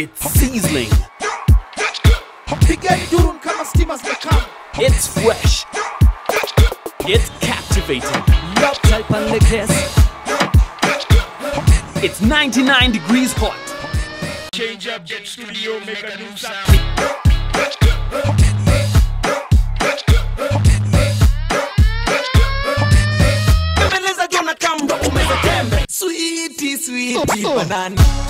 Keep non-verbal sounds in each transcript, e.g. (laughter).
It's sizzling. Pigeni durun kama stima zimekam. It's fresh. It's captivating. Yup, type and lick this. It's 99 degrees hot. Change up, get studio, make a new sound.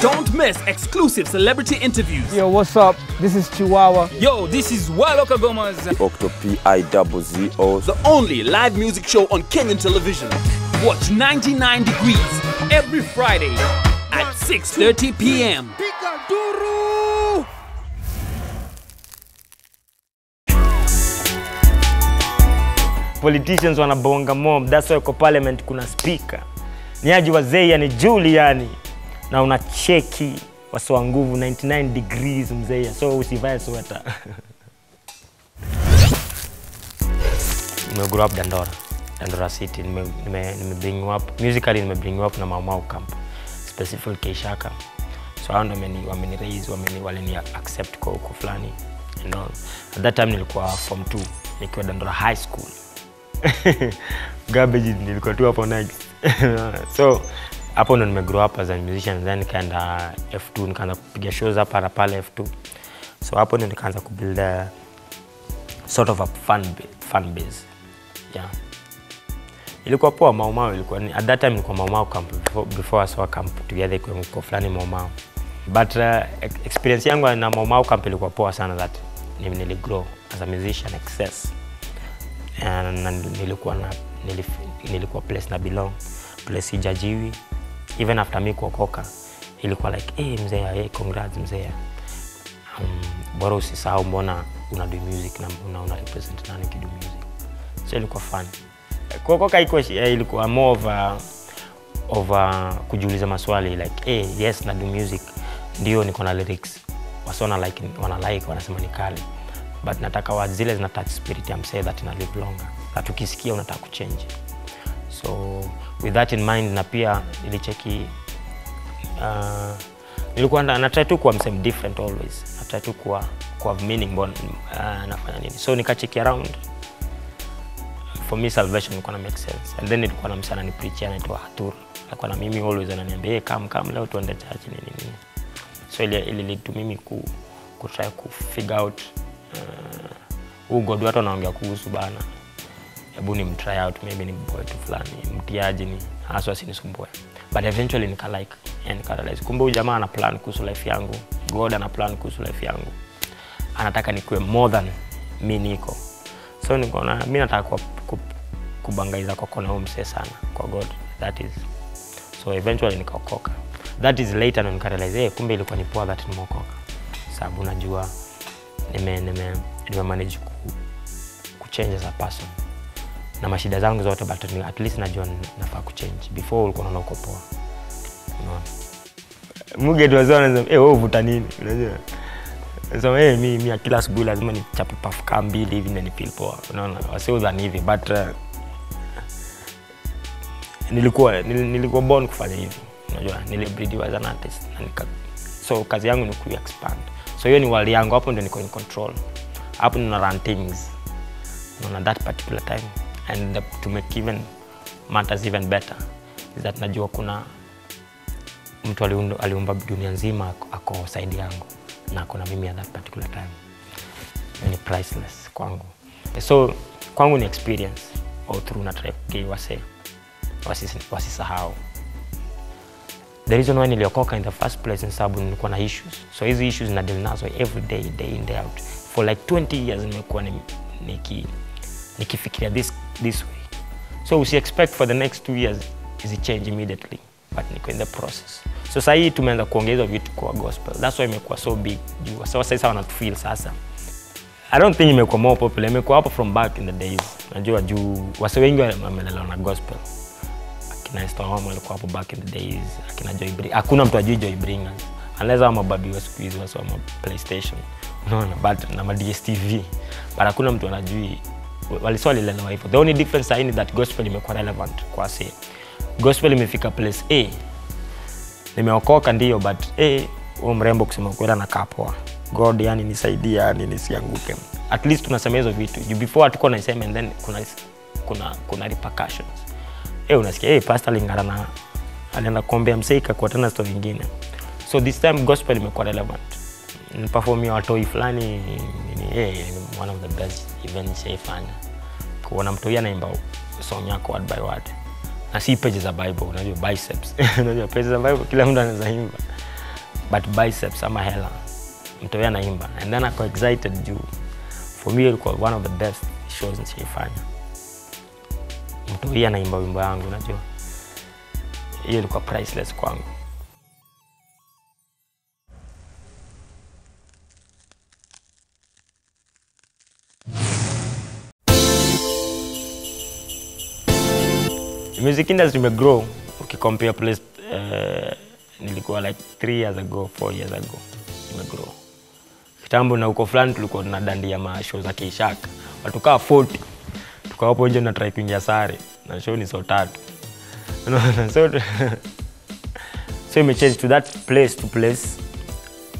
Don't miss exclusive celebrity interviews. Yo, what's up? This is Chihuahua. Yo, this is Waloka Gomez. Octo P-I-double-Z-O. The only live music show on Kenyan television. Watch 99 degrees every Friday at 6:30 p.m. Piga duru. politicians wanabonga mob that's why kwa parliament kuna speaker ni aji wazee yani juli yani. Na unacheki wasowa nguvu 99 degrees mzee so usivae sweta (laughs) nimegrow up dandora dandora city. Nime, nime, nime bring up. Musically nime bring up na maumau camp. Specifically keishaka so hao ndo wameni wameni raise wameni walini accept kwa huko fulani. And all at that time nilikuwa form 2 nikiwa dandora high school. (laughs) Garbage nilikuwa tu hapo next (laughs) so hapo ndo nimegrow up as a musician then nikaenda f2 nikaanza kupiga shows hapa na pale f2 so hapo ndo nikaanza kubuild a sort of a fan base, fan base. Yeah. Ilikuwa poa maumao ilikuwa ni, at that time ilikuwa maumao camp before, before saw camp together kwa mko fulani maumao but uh, experience yangu na maumao camp ilikuwa poa sana that ni- niligrow as a musician excess. And, nilikuwa na nilif, nilikuwa place na belong place sijajiwi even after mi kuokoka ilikuwa like hey, mzee hey, congrats mzee. Um, bora usisahau mbona una do music na una, una represent nani kidu music. So ilikuwa fun. Kuokoka iko ilikuwa more of a, of a, kujiuliza maswali like hey, yes na do music. Ndio niko na lyrics. Wasona like wana like wanasema ni kali. But nataka wa zile zina touch spirit ya msee that ina live longer. That ukisikia unataka kuchange so with that in mind na pia nilicheki uh, nilikuwa na, na try tu kuwa msem different always. Na try tu kuwa kuwa meaning bon, uh, nafanya nini. So nikacheki around for me salvation ilikuwa na make sense. And then nilikuwa na msana ni preach anaitwa Hatur alikuwa na mimi always ananiambia hey, come come leo tuende church nini nini so ili, ili lead to mimi ku, ku try ku figure out uh, huu god watu wanaongea kuhusu bana hebu ni mtry out maybe ni boy tu fulani mtiaji ni haswa sinisumbue but eventually nika like and nika kumbe huyu jamaa ana plan kuhusu life yangu. God ana plan kuhusu life yangu. Anataka nikuwe more than mi niko. So nikaona mi nataka kwa, ku- kubangaiza kwa kona huu msee sana kwa god that is. So eventually nikaokoka. That is later ndo nikarealize hey, kumbe ilikuwa ni poa that nimeokoka. Sababu najua nime, nime, nime manage ku, kuchange as a person na mashida zangu zote but at least najua nafaa kuchange. Before ulikuwa unaona uko poa. Unaona? Muge tu wazee wanasema eh wewe uvuta nini? Unajua? So eh mi mi kila asubuhi lazima nichape puff kaa mbili hivi ndio nipil poa. Unaona? Wasi udhani hivi but uh, nilikuwa nil, nilikuwa born kufanya hivi. Unajua? Nilibridiwa as an artist na nika, so kazi yangu ni ku expand so hiyo ni wali yangu hapo ndio niko in control. Hapo nina run things. Unaona that particular time and the, to make even matters even better is that najua kuna mtu aliumba dunia nzima ako- side yangu na kuna mimi at that particular time. Ni priceless kwangu. So kwangu ni experience all through na try wase wasisahau. The reason why niliokoka in the first place ni sababu nilikuwa na issues. So hizi issues na deal nazo every day day in day out. For like 20 years nimekuwa ni- nikifikiria this, this way so usi expect for the next two years isi change immediately but niko in the process so sahii tumeanza kuongeza vitu kwa gospel that's why imekuwa so big juu so sasa wanatufeel sasa I don't think imekuwa more popular, imekuwa hapo from back in the days. Najua juu wase wengi wamelelewa na gospel. Akina Esther Wama walikuwa hapo back in the days, akina Joy Bring. Hakuna mtu ajui Joy Bringers. Unless hao mababi wa siku hizi wase wa PlayStation. Unaona, but na ma DSTV. But hakuna mtu anajui walikuwa walilelewa hivyo. The only difference sahi ni that gospel imekuwa relevant kwa wase. Gospel imefika place A. Nimeokoka ndio but A huo mrembo kusema kweli anakaa poa god yani nisaidia yani nisianguke. At least tunasema hizo vitu. Juu before hatuko naisema and then kuna kuna kuna repercussions. Eh unasikia? Eh pastor lingana na alienda kuombea mseika kwa tena story nyingine. So this time gospel imekuwa relevant. Niliperformia watoi fulani ni eh one of the best events nishaifanya kuona mtu huyu anaimba song yako word by word. Na si pages za bible unajua biceps. (laughs) Unajua pages za bible kila mtu anaweza imba. But biceps ama hela mtu huyu anaimba. And then ako excited juu. For me ilikuwa one of the best shows nishaifanya mtu huyu anaimba wimbo yangu unajua. Hiyo ilikuwa priceless kwangu music industry imegrow. Ukicompare place uh, nilikuwa like three years ago four years ago imegrow. Kitambo na uko fulani tulikuwa tunadandia mashow za kishak. Watu kaa 40 tukawa hapo nje try kuingia sare. Na show ni so tatu. (laughs) Unaona? so (laughs) so imechange to that place to place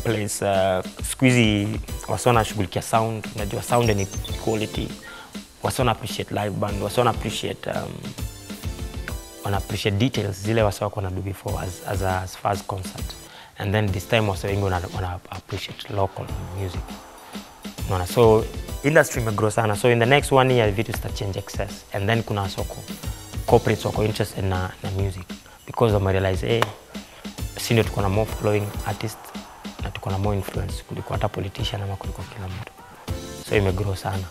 place uh, siku hizi wasi wanashughulikia sound. Unajua sound ni quality. Wasi wana appreciate live band. Wasi wana appreciate um, wana appreciate details zile wasa wako na do before as, as, a, as far as concert. And then this time wasa wengi wana, wana appreciate local music. Unaona? So industry imegrow sana. So in the next one year vitu zita change excess. And then kuna soko corporates wako interested na, na music. Because wamerealize hey, si ndio tuko na more following artist na tuko na more influence kuliko hata politician ama kuliko kila mtu. So imegrow sana.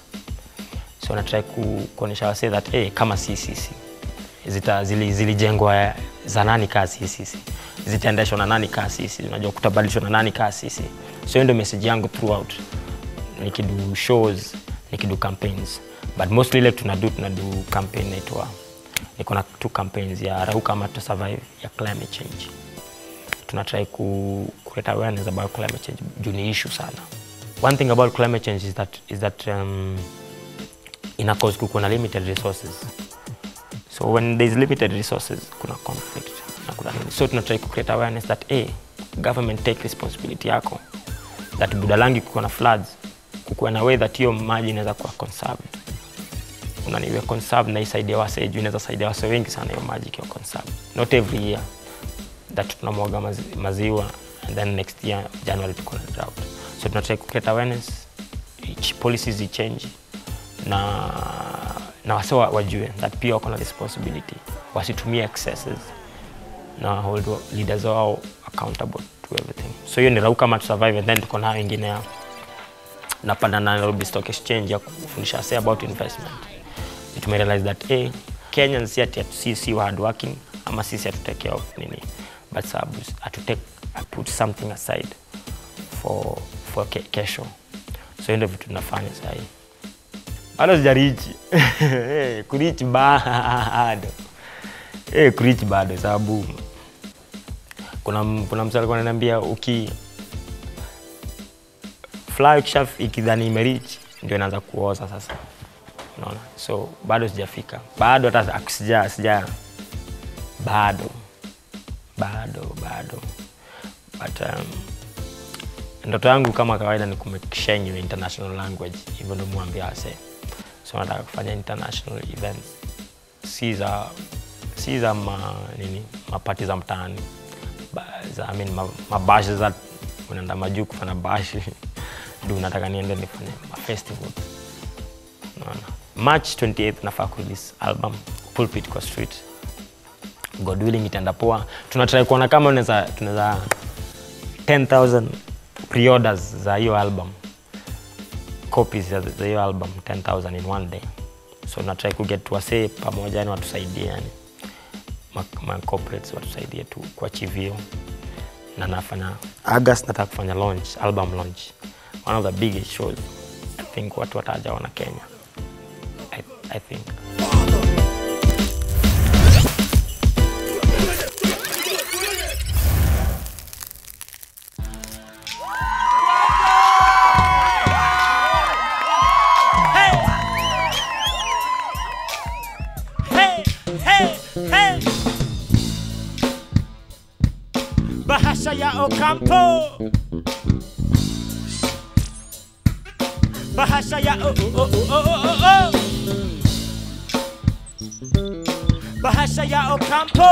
So natrai kuonyesha wasee that hey, kama si sisi zita zili- zilijengwa za nani kaa sisi? Zitaendeshwa na nani kaa sisi? Unajua kutabadilishwa na nani kaa sisi? So hiyo ndio message yangu throughout. Nikidu shows nikidu campaigns. But mostly ile tunadu tunadu campaign naitwa niko na two campaigns ya rauka ama to survive ya climate change. Tunatrai ku, kuleta awareness about climate change. Juu ni issue sana. One thing about climate change is that, is that um, ina cause kuko na limited resources so when there's limited resources kuna conflict. Na kuna nini. So tunatrai ku create awareness that hey, government take responsibility yako that budalangi kuko na floods kukuwa na way that hiyo maji inaweza kuwa conserved. Unaniwe conserved na isaidia wase juu inaweza saidia wase wengi sana hiyo maji ikiwa conserved. Not every year that tunamwaga mazi, maziwa and then next year january tuko na drought. So tunatrai kucreate awareness each policies ichange na na wase wajue that pia wako na responsibility. Wasitumie excesses na hold leaders wao accountable to everything. So hiyo ni rauka ma survive and then tuko na wengine ya napanda na Nairobi Stock Exchange ya kufundisha say about investment. Tumerealize that eh, Kenyans si ati si si wa hard working ama sisi hatu take care of nini but sababu hatu take I put something aside for for ke, kesho. So hiyo ndio vitu tunafanya sasa bado sijarichi. Hey, (laughs) kurichi bado. Hey, kurichi bado sababu kuna kuna mtu alikuwa uki fly ukisha ikidhani imerich ndio inaanza kuoza sasa. So bado sijafika. Bado hata sija sija bado. Bado bado. But um, ndoto yangu kama kawaida ni kumekishenyiwe international language. Hivyo ndo mwambia wase so nataka kufanya international events. Si za si za ma, nini mapati za mtaani. Za, I mean, ma, za unaenda majuu kufanya bashi (laughs) du nataka niende nifanye mafestival naona march 28 nafaa kurelease album pulpit kwa street. God willing itaenda poa. Tunatrai kuona kama unaweza tunaweza 10000 pre-orders za hiyo album copies ya the, hiyo album 10000 in one day. So na try kuget wasee pamoja yani watusaidie yani. Ma, ma corporates watusaidie tu kuachieve hiyo. Na nafanya august nataka kufanya launch album launch. One of the biggest shows i think watu wataja wana kenya. I, i think Bahasha bahasha ya Ocampo! Bahasha ya o o o o o o bahasha ya Ocampo!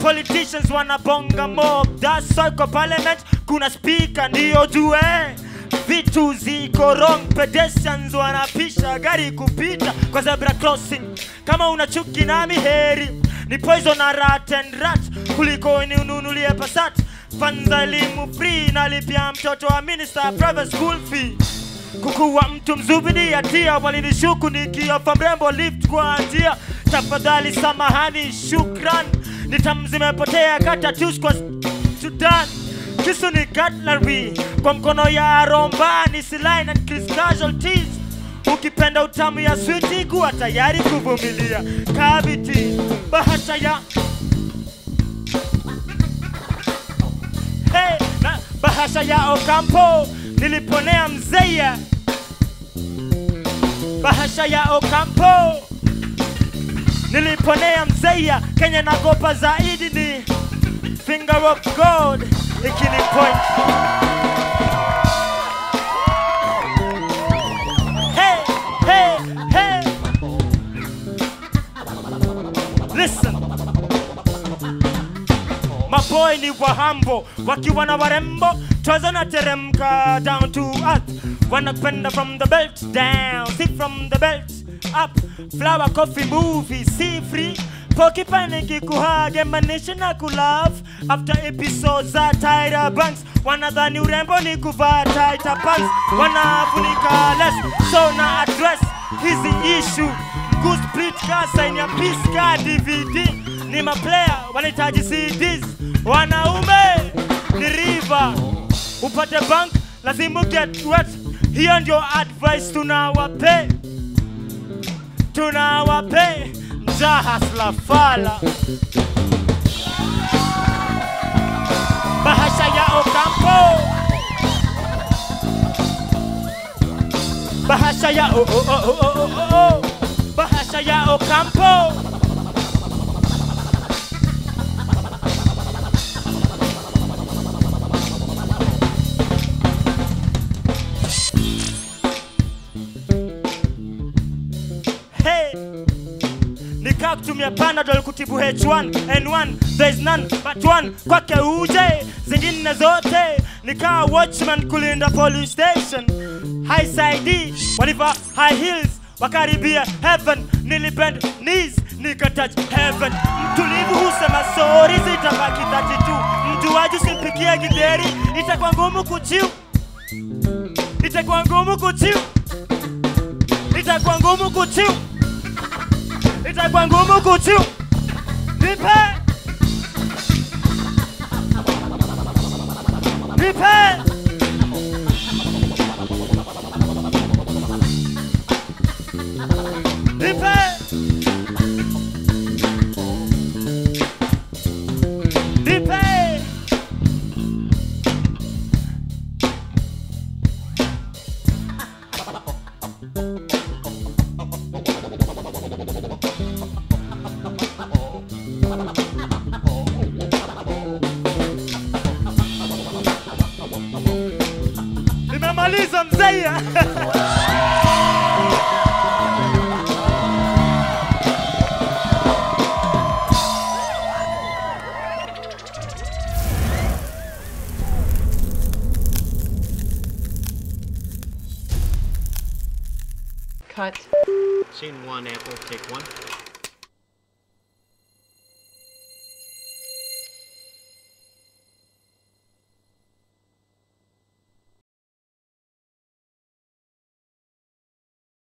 Politicians wanabonga mob that's why parliament kuna speaker ndiyo jue vitu ziko wrong pedestrians wanapisha gari kupita kwa zebra crossing. Kama unachuki nami heri ni poison na rat and rat. Kuliko ni ununulie Passat. fanza elimu free nalipia mtoto wa minister private school fee. Kukuwa mtu mzubidi hatia walinishuku nikiofa mrembo lift kwa njia tafadhali samahani shukran. Nitamzimepotea kata tus kwa sudan kisu ni cutlery kwa mkono ya aromba ni slime and Chris casualties ukipenda utamu ya switi kuwa tayari kuvumilia kaviti bahasha ya hey, na bahasha ya Ocampo niliponea mzeya bahasha ya Ocampo niliponea mzeya Kenya nagopa zaidi ni finger of God ikini point. Hey, hey, hey. Listen. Maboy ni wahambo wakiwa na warembo twaza teremka down to earth. Wanapenda from the belt down see from the belt up. Flower coffee movie see free pokipani kuhage manishi na kulove after episode za Tyra Banks. Wanadhani urembo ni kuvaa tighter pants wanafunika less. So na address hizi issue. Goose split ka sign ya car DVD ni maplayer wanahitaji CDs wanaume ni river. Upate bank? Lazima get wet. Hiyo ndio advice tunawape tunawape njaa hasla fala. Bahasha ya Ocampo bahasha ya oh, oh, oh, oh, oh, oh, oh. bahasha ya Ocampo nikaa kutumia panadol kutibu h1 n1 there's none but one. Kwake uje zingine zote nikawa watchman kulinda police station. High side waliva high heels wakaribia heaven. Nilibend knees nikatouch heaven. Mtulivu husema sori zitabaki 32 mjuaji simpikia gideri itakuwa ngumu kuchiu itakuwa ngumu kuchiu itakuwa ngumu kuchiu itakuwa ngumu kuchiu nipe nipe nipe take one.